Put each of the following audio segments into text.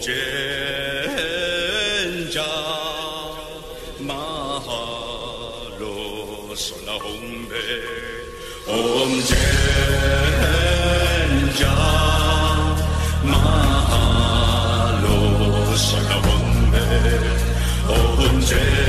间家，马哈罗嗦那红贝，我们间家，马哈罗嗦那红贝，我们间。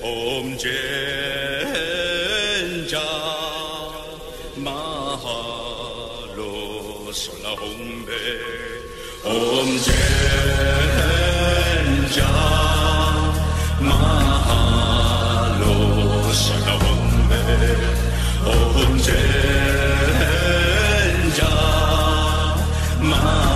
Om Jenja Mahalo Solahumbe Om Jenja Mahalo Solahumbe Om Jenja Mahalo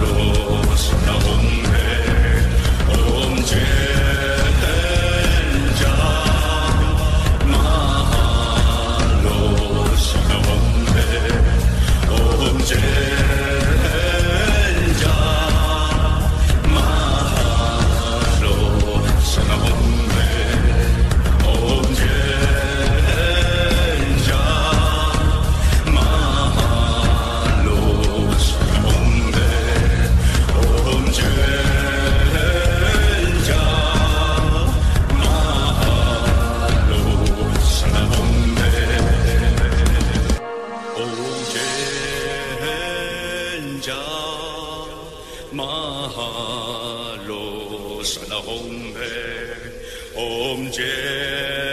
go. sono hombre, omge.